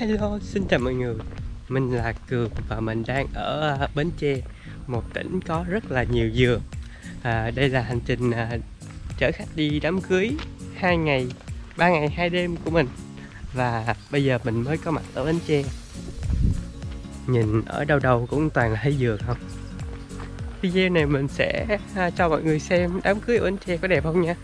Hello, xin chào mọi người. Mình là Cường và mình đang ở à, Bến Tre Một tỉnh có rất là nhiều dừa. À, Đây là hành trình à, chở khách đi đám cưới hai ngày, ba ngày, hai đêm của mình. Và bây giờ mình mới có mặt ở Bến Tre. Nhìn ở đâu đâu cũng toàn là thấy dừa không? Video này mình sẽ à, cho mọi người xem đám cưới ở Bến Tre có đẹp không nha.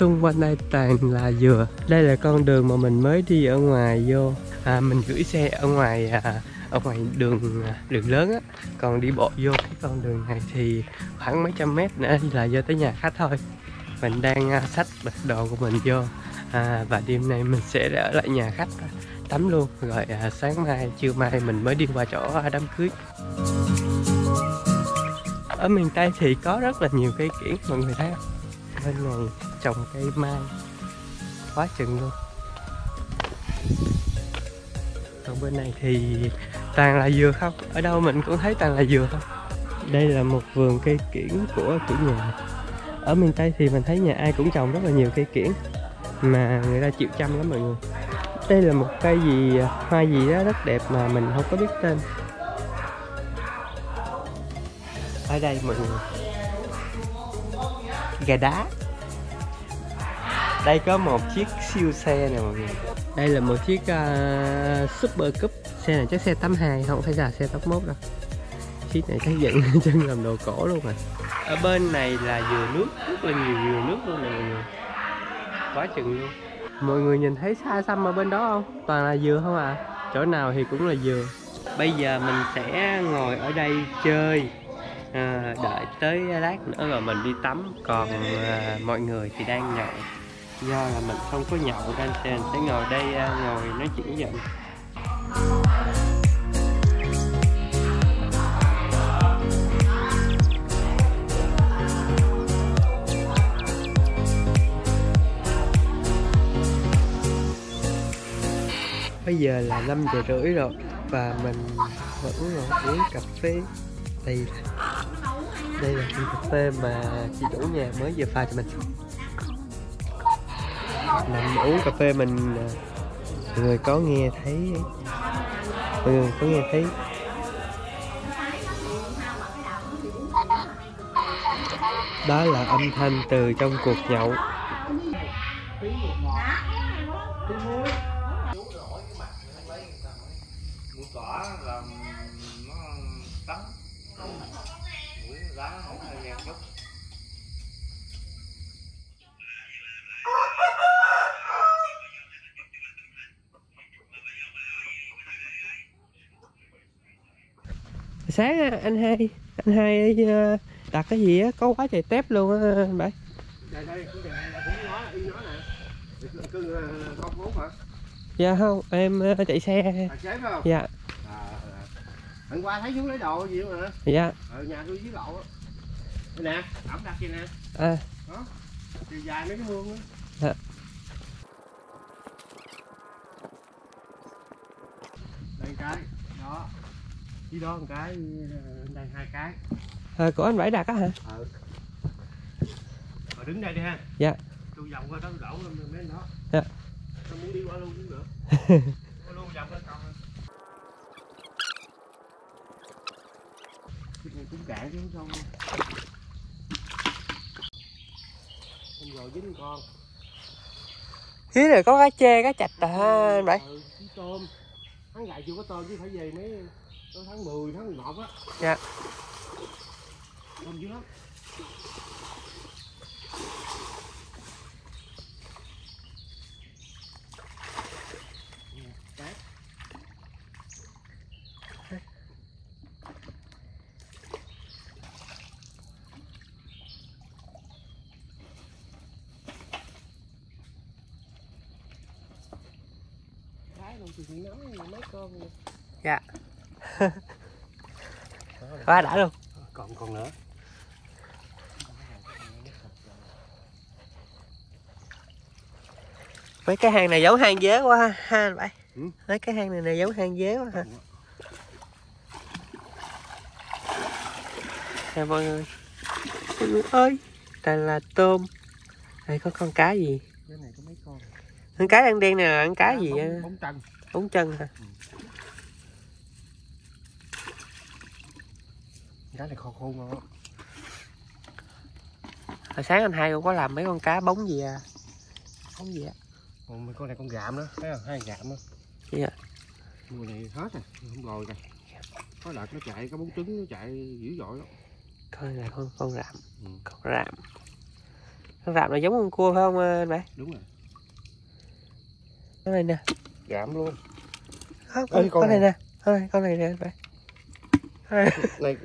Xung quanh đây toàn là dừa. Đây là con đường mà mình mới đi ở ngoài vô. À, mình gửi xe ở ngoài à, ở ngoài đường à, đường lớn á. Còn đi bộ vô cái con đường này thì khoảng mấy trăm mét nữa là vô tới nhà khách thôi. Mình đang à, xách bịch đồ của mình vô. À, và đêm nay mình sẽ ở lại nhà khách à, tắm luôn. Rồi à, sáng mai trưa mai mình mới đi qua chỗ à, đám cưới. Ở miền tây thì có rất là nhiều cây kiển mọi người thấy không? Bên này trồng cây mai. Quá chừng luôn. Còn bên này thì toàn là dừa không? Ở đâu mình cũng thấy toàn là dừa không đây là một vườn cây kiển của chủ nhà. Ở miền tây thì mình thấy nhà ai cũng trồng rất là nhiều cây kiển, mà người ta chịu chăm lắm mọi người. Đây là một cây gì, hoa gì đó rất đẹp mà mình không có biết tên. Ở đây mọi người. Gà đá đây có một chiếc siêu xe nè mọi người. Đây là một chiếc uh, super cup. Xe này chắc xe 82 không phải là xe 81 đâu. Chiếc này chắc dựng chân làm đồ cổ luôn rồi. Ở bên này là dừa nước rất là nhiều dừa nước luôn nè mọi người. Quá chừng luôn. Mọi người nhìn thấy xa xăm ở bên đó không? Toàn là dừa không à chỗ nào thì cũng là dừa. Bây giờ mình sẽ ngồi ở đây chơi. À, đợi tới lát nữa rồi mình đi tắm. Còn à, mọi người thì đang nhậu do là mình không có nhậu nên mình sẽ ngồi đây à, ngồi nói chuyện với bây giờ là 5 giờ rưỡi rồi, và mình vẫn ngồi uống cà phê. Đây đây là cà phê mà chị chủ nhà mới vừa pha cho mình nằm uống cà phê mình à, mọi người có nghe thấy, mọi người có nghe thấy. Đó là âm thanh từ trong cuộc nhậu. Sáng anh hai anh hai ờ, đặt cái gì á? Có quá trời tép luôn á anh bảy dạ không em ờ, chạy xe. Dạ. Hôm qua thấy xuống lấy đồ gì mà dạ. Ở nhà tôi dưới lộ nè ổng đặt gì nè? À. Đó chiều dài mấy cái mương á dưới đó một cái đây hai cái. À, của anh bảy đặt á hả? Ừ rồi đứng đây đi ha. Dạ. Tôi vòng qua đó đổ lên mấy đó. Dạ. tôi muốn đi qua luôn cũng được qua luôn vòng lên còn cái này cũng cạn chứ không xong không rồi dính con. Dưới này có cá chê cá chạch à anh bảy ừ, tôm. Tháng gài chưa có tôm chứ phải về mấy tháng 10, tháng 11 á. Dạ. Tôm dữ lắm. Nè, cát. Cái luôn thì nói mấy con nè. dạ quá đã luôn còn còn nữa. Mấy cái hang này giống hang dế quá ha, ha anh bảy. Ừ. mấy cái hang này, này giống hang dế quá ha. Nè mọi người. Người ơi đây là tôm. Đây có con cá gì? Cái này có mấy con. Con cá đang đen là con cá gì bóng, bóng trăng bóng chân hả cá này khô khô ngon hồi sáng anh hai cũng có làm mấy con cá bóng gì à? Bóng gì á? Còn mấy con này con gạm nữa thấy không? Hai gạm đó. Dạ. mùa này hết rồi không rồi. Kìa có đợt nó chạy có bốn trứng nó chạy dữ dội lắm. Con này con con rạm. Ừ. con rạm. Con rạm là giống con cua phải không anh bảy? Đúng rồi. Con này nè. Gạm luôn. Không, Ê, con, con con này này. nè. Con này con này nè anh con này, này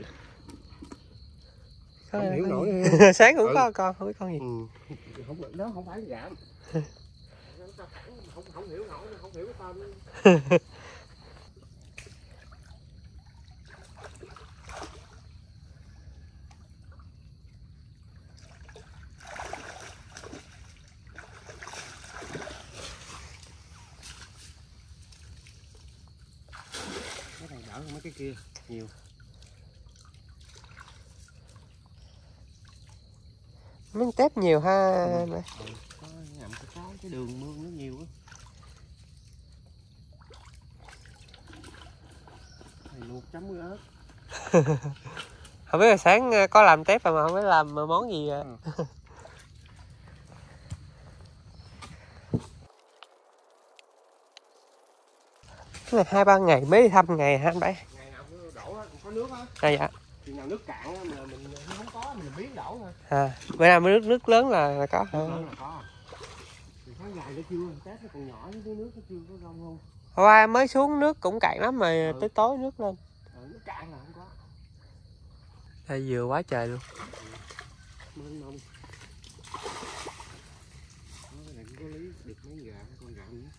Không hiểu nổi. sáng cũng Ừ. có con không biết con gì. Ừ. không nó không phải gạm không không hiểu nổi không hiểu cái tên. Cái này đỡ hơn mấy cái kia nhiều miếng tép nhiều ha Ừ. anh bảy ừ. có ngậm cái cái cái đường mương nó nhiều á này luộc chấm với ớt không biết là sáng ờ, có làm tép mà không biết làm món gì à. Ừ. cái này hai ba ngày mới đi thăm ngày hả anh bảy ngày nào cũng đổ có nước á à dạ khi nào nước cạn mà mình có mình biến đổ thôi. À bữa nào mới nước nước lớn là, là có. Nước lớn là có. Tháng dài nó chưa tết nó còn nhỏ cái nước nó chưa có rong không? Hôm qua mới xuống nước cũng cạn lắm mà Ừ. tới tối nước lên. Ừ, nước cạn là không có. Đây vừa quá trời luôn. Mênh mông Đó, cái này cũng có lý được mấy gà con gà nữa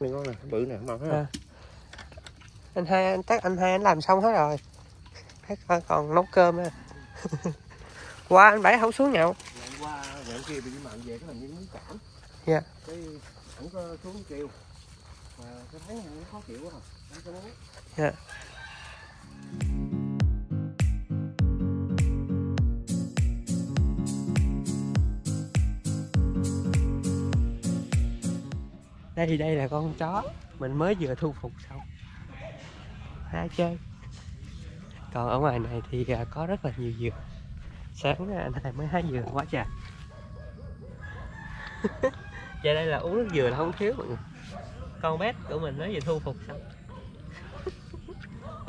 Này con này, bự nè, mập thấy không? À. anh hai anh chắc anh hai anh làm xong hết rồi coi còn nấu cơm nữa qua anh bảy không xuống nhậu Ngày qua ngày kia bị mặn về cái làm như muốn cảm Dạ. cái có xuống kêu mà cái thấy nó khó chịu quá rồi nói Dạ. Đây đây là con chó. Mình mới vừa thu phục xong. Ha chơi. Còn ở ngoài này thì à, có rất là nhiều dừa sáng à, anh hai mới hái dừa quá trời giờ đây là uống nước dừa là không thiếu, mọi người. Con bé của mình mới vừa thu phục xong.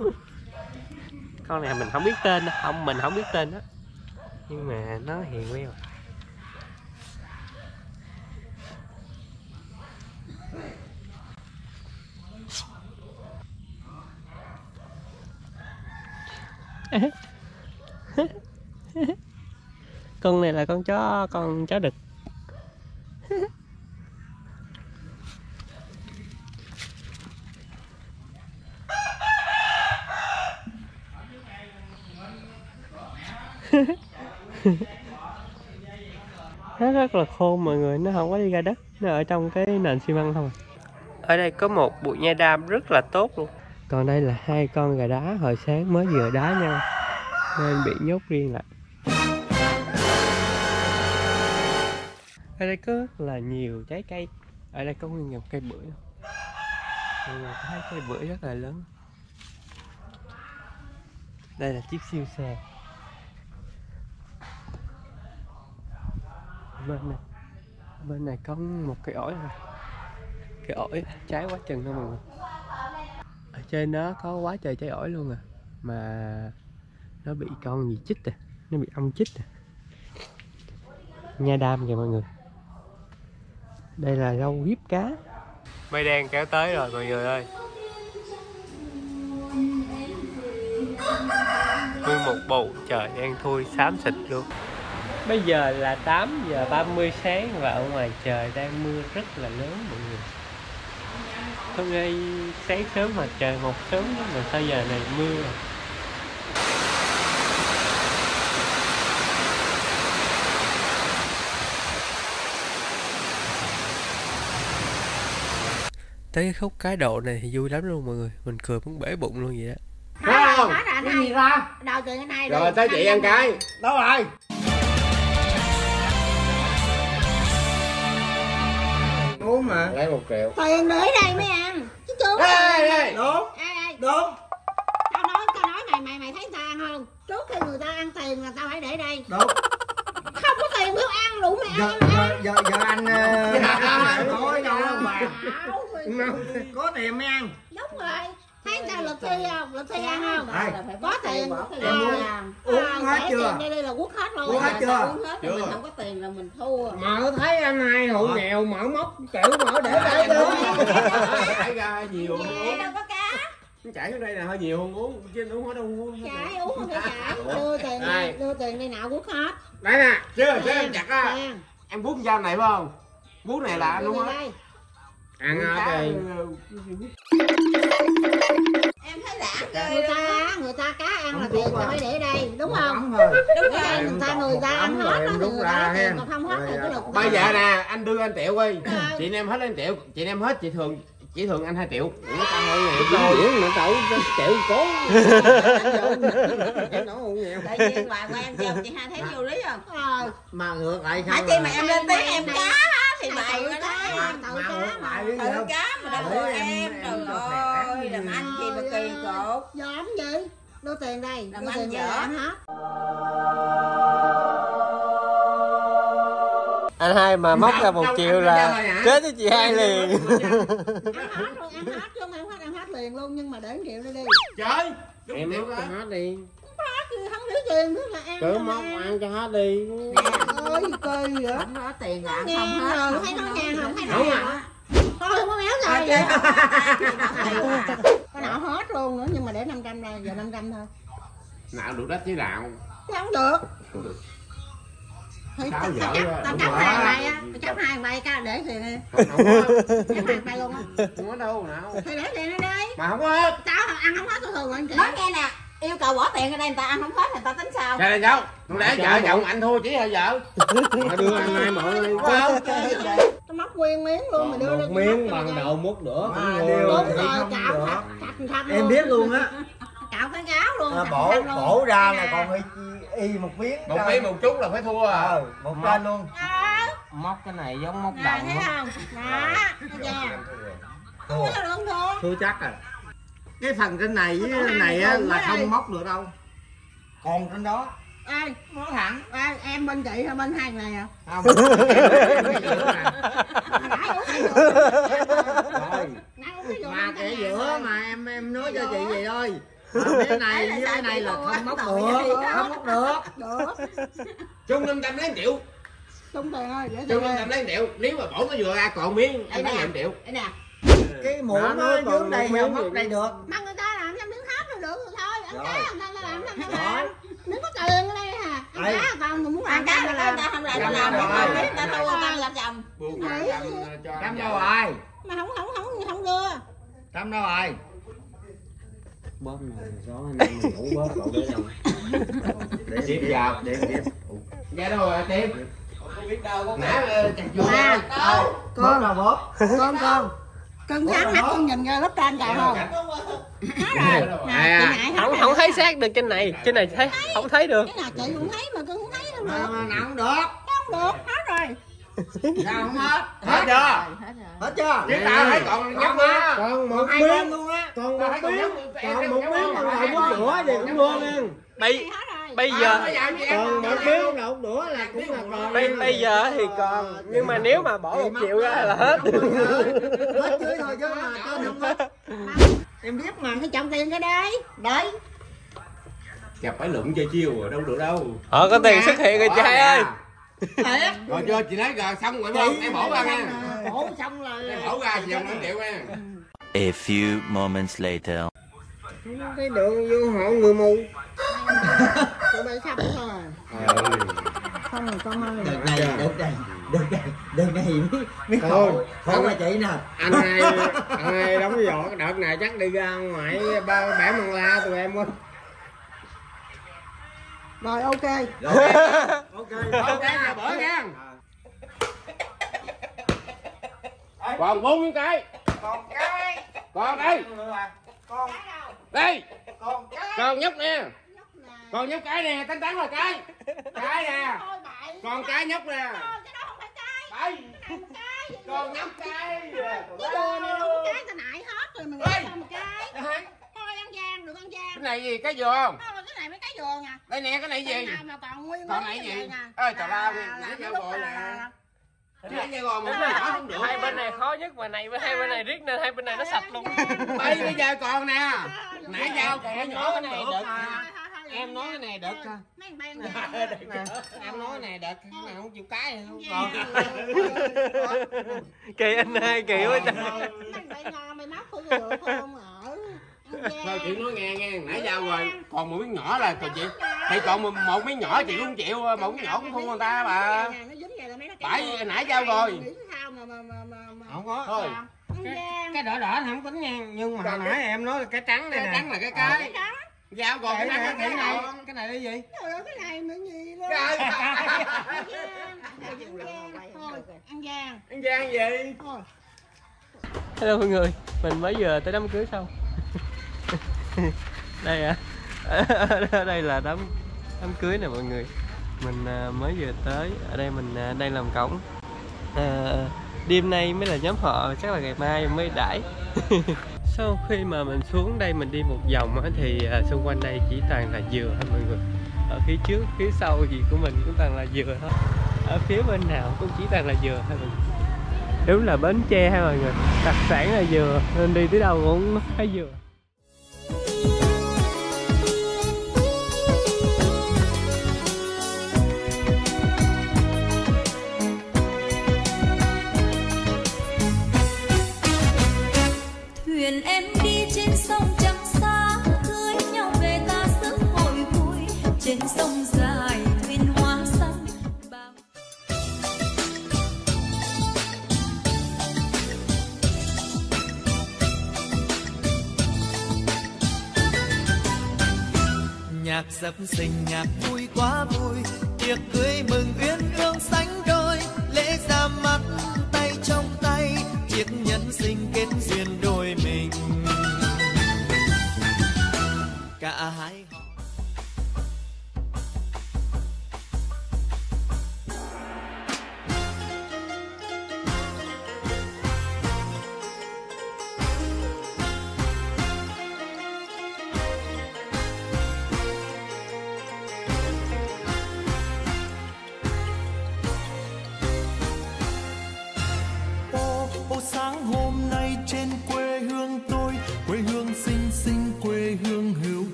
Con này mình không biết tên đâu. không, mình không biết tên đó nhưng mà nó hiền quen. con này là con chó con chó đực. Nó rất là khôn mọi người, nó không có đi ra đất, nó ở trong cái nền xi măng thôi à. ở đây có một bụi nha đam rất là tốt luôn còn đây là hai con gà đá, hồi sáng mới vừa đá nhau, nên bị nhốt riêng lại. Ở đây có rất là nhiều trái cây. Ở đây có nguyên một cây bưởi. Hai cây bưởi rất là lớn. Đây là chiếc siêu xe. Bên này bên này có một cái ổi này cái ổi trái quá chừng thôi mọi người trên đó có quá trời trái ổi luôn à. Mà nó bị con gì chích à. Nó bị ong chích à. Nha đam kìa mọi người. Đây là rau hiếp cá. Mây đen kéo tới rồi mọi người ơi. Nguyên một bầu trời đen thui xám xịt luôn. Bây giờ là 8 giờ 30 sáng và ở ngoài trời đang mưa rất là lớn mọi người Hôm nay sáng sớm mà trời một sớm mà sao giờ này mưa rồi tới cái khúc cái độ này thì vui lắm luôn mọi người mình cười muốn bể bụng luôn vậy đó Thấy không? Nói anh Cái gì ra? Đầu tiền cái này Rồi tới chị ăn cái. Đâu rồi? Uống mà. Lấy một triệu. Tiền để đây mới ăn. Chứ chưa. Ê, ê, ê. đúng Ê, ê, đúng tao nói tao nói mày mày mày thấy tao ăn không? Trước khi người ta ăn tiền là tao phải để đây. đúng Không có tiền biết ăn đủ mày giờ ăn. giờ giờ, giờ anh nói đâu mà có tiền mới ăn Đúng rồi. Thấy tao lực thi không? Lực thi ăn không? Đây. Có tiền. Em uống- uống hết để chưa? tiền Đây đây là quất hết luôn. Uống hết chưa? Uống hết rồi, mình không có tiền là mình thua. Mở thấy anh hai hộ nghèo mở móc kiểu mở để đây Dạ. Chảy ra nhiều Vậy uống. đâu có cá. Chảy ở đây là hơi nhiều hơn uống. Chứ uống hết đâu uống. Chạy uống không phải chạy. Đưa tiền Đây. đưa tiền đây nào quất hết. Đây nè. Chưa, chứ em chặt á. Em vuốt dao này phải không? Vuốt này là anh không? đây. Ăn hết đi. Em thấy đã người ta người ta cá ăn là tiền tao phải để đây đúng không? đúng rồi. người ta người ta ăn hết đó thì người ra ta tiền còn không hết thì cái lục Bây giờ nè, anh đưa anh triệu đi. Chị em hết anh triệu, chị em hết chị thường chỉ thường anh 2 triệu. Nó tăng hơn này. Dính diễn triệu cố. Tự nhiên bà của em chồng chị hai thấy vô lý không? Rồi mà ngược lại hả không chi là- mà? em lên tiếng em cá thì bà tự nó cá tự cá mà. tự cá mà đâu Bởi có em- trời ơi làm anh gì mà kỳ cục. dám gì đưa tiền đây Làm ăn tiền dở. ăn hết. Anh hai mà móc ra một triệu ăn là chết với chị hai liền. ăn hết luôn ăn hết chứ không phải hết ăn hết liền luôn nhưng mà để triệu đây đi. Trời. Em móc hết đi. Hết thì không thiếu tiền nữa là ăn Cứ cho móc ăn cho hết đi. ơi kỳ vậy? Không có tiền là không hết. rồi thấy nó nghe không thấy Không nó à. thôi không có méo Thôi rồi vậy. Không cái nào hết luôn nữa nhưng mà để 500 đây giờ 500 thôi. Nào được đất chứ nào. Không được. Thì Sao tao dở chấp ra, tao hai bài á chấp hai bài ca để tiền đi. Không không có. chấp hai bài luôn á. Không có đâu nào. thì để tiền ở đây Mà không có hết. tao ăn không hết tôi thường anh chị. Nói nghe nè yêu cầu bỏ tiền ở đây người ta ăn không hết người ta tính sao? Trời ơi cháu. Tôi để vợ chồng anh thua chỉ là vợ. Mà đưa anh hai mượn đi. Không? tao móc nguyên miếng luôn mà đưa một miếng bằng đầu mút nữa. Đúng rồi. cạo sạch em biết luôn á. Cạo cái gáo luôn à, sạch bổ luôn. bổ ra là Nè. còn y, y một miếng một miếng một chút là phải thua à? Ờ một trên luôn. Đó, móc cái này giống móc nè đồng thấy không? Đó thấy chưa không có được thua. Thua. Chắc à cái phần trên này với này á là mấy không móc được đâu còn trên đó ê nói thẳng ê, em bên chị hay bên hai này à không mà năm trăm ngàn giữa mà em em nói cho chị vậy thôi Mà cái này với cái này là không móc được không móc được chung 500 lấy triệu chung tiền ơi để chung tiền 500 lấy triệu nếu mà bổ nó vừa ra còn miếng lấy nè. 5 triệu đây nè cái muỗng nó dưới đây không miếng móc đây được. Mà người ta làm cho miếng hết rồi được rồi thôi ăn Rồi. cá người ta làm làm Rồi. làm nếu có tiền ở đây hả ăn cá còn muốn ăn cá là là người ta không làm ta làm không biết ta thua ta làm chồng buông Đấy. 500 cho trăm anh đâu rồi? Mà không không không không đưa. Trăm đâu rồi? Bóp này gió anh mình ngủ bóp cậu để đâu? Tiếp vào để để ra đâu rồi tiếp? Nãy ờ, chặt vô. À. đâu bóp nào bóp? Con con cưng sáng mắt con nhìn ra lớp trên trời không? hết rồi. nè À. không không thấy xác được trên này trên này thấy không thấy được. Cái nào chị cũng thấy mà cưng không thấy đâu mà. Được mà nào không được. Không được hết rồi. Sao không hết. Hết chưa? hết rồi. Hết chưa? Chứ tao thấy còn nhóc á còn một miếng. luôn á. Còn một miếng. còn một miếng bằng đậu bún đũa thì cũng ngon nha bây hết rồi bây À, giờ bây giờ còn một miếng đậu đũa là cũng là còn bây, bây giờ thì còn nhưng mà nếu mà bỏ một triệu ra là hết. hết dưới thôi chứ mà trên không? Hết em biết mà cái chồng tiền cái đấy. Đấy. Chặt phải lượm chơi chiêu rồi đâu được đâu. Họ có tiền xuất hiện rồi Bỏ trai ra. ơi. rồi chưa chị nói rồi xong rồi không em bổ ra nha. bổ xong rồi em bổ ra chị không năm triệu nha. A few moments later. cái đường vô hộ người mù tụi bay xong thôi. Xong rồi con ơi đợt này đợt này đợt này đợt này mới mới khổ khổ là chị nè. anh hai anh hai đóng cái vỏ cái đợt này chắc đi ra ngoài ba bẻ măng la tụi em quá rồi ok. Rồi. Ok ok giờ bữa nha còn bốn cái. Còn cái. Con đây. Con đây. Con con nhóc nè con nhóc cái nè tánh tắn là cái. Cái nè. Con cái nhóc nè. Cái đó không phải cái. Đây Ăn cái con nhóc cái. Cái đồ này đâu có cái ta nại hết rồi nghĩ sao một cái. Cái thôi ăn gian được ăn gian. Này gì cái dừa không cái này mấy cái dừa nha đây nè cái này cái gì? nào mà còn nguyên Còn này cái gì? tào lao Là- đi, cái là- nè. hai bên này khó nhất mà này với hai bên này riết nên hai bên này nó sạch luôn. Đây bây giờ còn nè. Nãy giờ còn nhỏ cái cái này được. Em nói cái này được Nè, em nói cái này được cái nào không chịu cái không Ăn còn. Gian. kỳ anh hai kỳ quá trời. Thôi được không ở ăn gian. thôi chị nói nghe nghe. Nãy giờ rồi còn một miếng nhỏ là còn chị thì còn một, một miếng nhỏ chị cũng chịu một miếng nhỏ cũng không người ta mà. Nó dính vậy là mấy nó Bởi cái nãy giao rồi. Mà mà mà mà mà không có. Thôi. Gian. cái đỏ đỏ không tính nha nhưng mà hồi nãy em nói là cái trắng này cái nè. trắng là cái cái dao còn cái cái này cái cái này. cái này là gì? Trời ơi cái này nữa gì luôn. Gian. Thôi ăn gian. Ăn gian gì? Thôi. Hello mọi người mình mới vừa tới đám cưới xong. Đây à ở đây là đám đám cưới nè mọi người. Mình à, mới vừa tới. Ở đây mình à, đang làm cổng. À, đêm nay mới là nhóm họ chắc là ngày mai mới đãi sau khi mà mình xuống đây mình đi một vòng á, thì à, xung quanh đây chỉ toàn là dừa thôi mọi người. Ở phía trước phía sau gì của mình cũng toàn là dừa thôi ở phía bên nào cũng chỉ toàn là dừa thôi mọi người. Đúng là bến tre ha mọi người. Đặc sản là dừa nên đi tới đâu cũng thấy dừa. Trên sông dài, thuyền hoa xanh bao nhạc dập sinh nhạc vui quá vui, tiệc cưới mừng uyên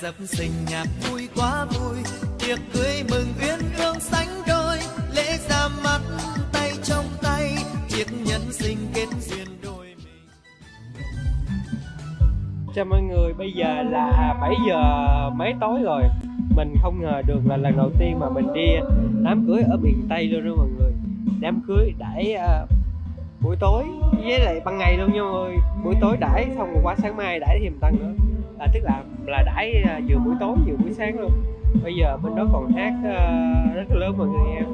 dập sinh nhạc vui quá vui. Tiệc cưới mừng uyên ương sánh đôi. Lễ ra mắt tay trong tay. Chiếc nhẫn sinh kết duyên đôi mình. Chào mọi người bây giờ là 7 giờ mấy tối rồi? Mình không ngờ được là lần đầu tiên mà mình đi đám cưới ở miền tây luôn đó mọi người. Đám cưới đãi à, buổi tối với lại ban ngày luôn nha mọi người. Buổi tối đãi xong rồi qua sáng mai đãi thêm tăng nữa là tức là là đãi à, vừa buổi tối vừa buổi sáng luôn. Bây giờ bên đó còn hát uh, rất là lớn mọi người em.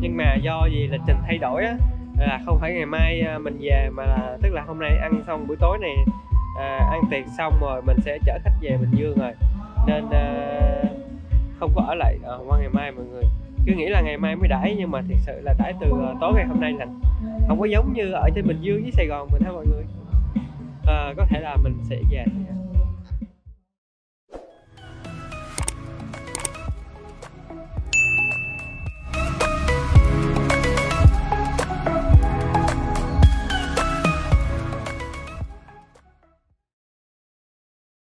nhưng mà do gì lịch trình thay đổi á là không phải ngày mai à, mình về mà là tức là hôm nay ăn xong buổi tối này à, ăn tiệc xong rồi mình sẽ chở khách về Bình Dương rồi. Nên à, không có ở lại à, qua ngày mai mọi người. Cứ nghĩ là ngày mai mới đãi nhưng mà thực sự là đãi từ à, tối ngày hôm nay là không có giống như ở trên Bình Dương với Sài Gòn mình ha mọi người. À, có thể là mình sẽ về